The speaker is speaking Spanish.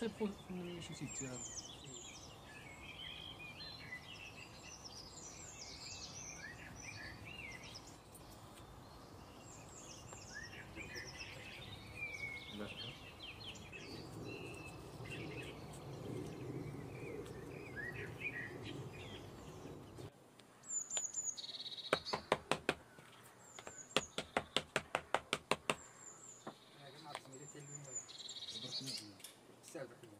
Cosa sei poi come seven.